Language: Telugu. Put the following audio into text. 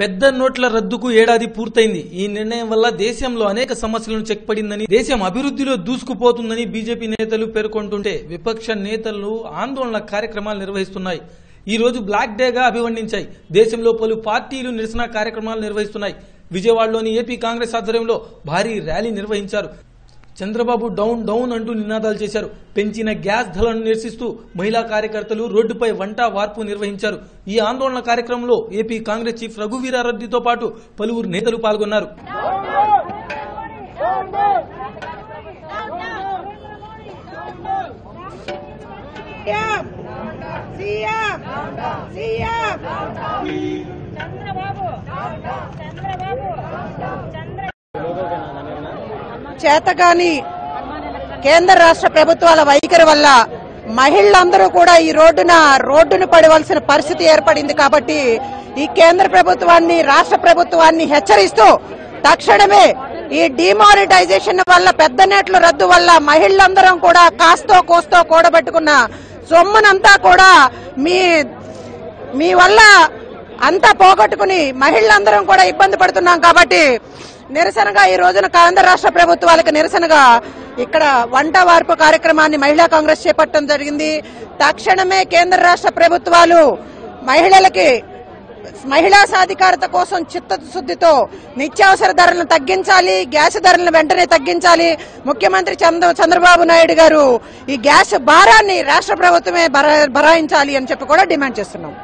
పెద్ద నోట్ల రద్దుకు ఏడాది పూర్తయింది. ఈ నిర్ణయం వల్ల దేశంలో అనేక సమస్యలను చెక్ పడిందని దేశం అభివృద్ధిలో దూసుకుపోతుందని బీజేపీ నేతలు పేర్కొంటుంటే విపక్ష నేతలు ఆందోళన కార్యక్రమాలు నిర్వహిస్తున్నాయి. ఈ రోజు బ్లాక్ డేగా అభివర్ణించాయి. దేశంలో పలు పార్టీలు నిరసన కార్యక్రమాలు నిర్వహిస్తున్నాయి. విజయవాడలోని ఏపీ కాంగ్రెస్ ఆధ్వర్యంలో భారీ ర్యాలీ నిర్వహించారు. చంద్రబాబు డౌన్ డౌన్ అంటూ నినాదాలు చేశారు. పెంచిన గ్యాస్ ధరలను నిరసిస్తూ మహిళా కార్యకర్తలు రోడ్డుపై వంట వార్పు నిర్వహించారు. ఈ ఆందోళన కార్యక్రమంలో ఏపీ కాంగ్రెస్ చీఫ్ రఘువీరారెడ్డితో పాటు పలువురు నేతలు పాల్గొన్నారు. చంద్రబాబు చంద్రబాబు చేతగాని కేంద్ర రాష్ట్ర ప్రభుత్వాల వైఖరి వల్ల మహిళలందరూ కూడా ఈ రోడ్డున రోడ్డును పడవలసిన పరిస్థితి ఏర్పడింది కాబట్టి ఈ కేంద్ర ప్రభుత్వాన్ని రాష్ట్ర ప్రభుత్వాన్ని హెచ్చరిస్తూ తక్షణమే ఈ డిమానిటైజేషన్ వల్ల పెద్ద నెట్ల రద్దు వల్ల మహిళలందరం కూడా కాస్తో కోస్తో కూడబెట్టుకున్న సొమ్మునంతా కూడా మీ మీ వల్ల అంతా పోగొట్టుకుని మహిళలందరం కూడా ఇబ్బంది పడుతున్నాం కాబట్టి నిరసనగా ఈ రోజున ఆంధ్ర రాష్ట్ర ప్రభుత్వాలకు నిరసనగా ఇక్కడ వంట వార్పు కార్యక్రమాన్ని మహిళా కాంగ్రెస్ చేపట్టడం జరిగింది. తక్షణమే కేంద్ర రాష్ట్ర ప్రభుత్వాలు మహిళలకి మహిళా సాధికారత కోసం చిత్తశుద్దితో నిత్యావసర ధరలను తగ్గించాలి గ్యాస్ ధరలను వెంటనే తగ్గించాలి. ముఖ్యమంత్రి చంద్ర చంద్రబాబు నాయుడు గారు ఈ గ్యాస్ భారాన్ని రాష్ట్ర ప్రభుత్వమే భరాయించాలి అని చెప్పి కూడా డిమాండ్ చేస్తున్నాం.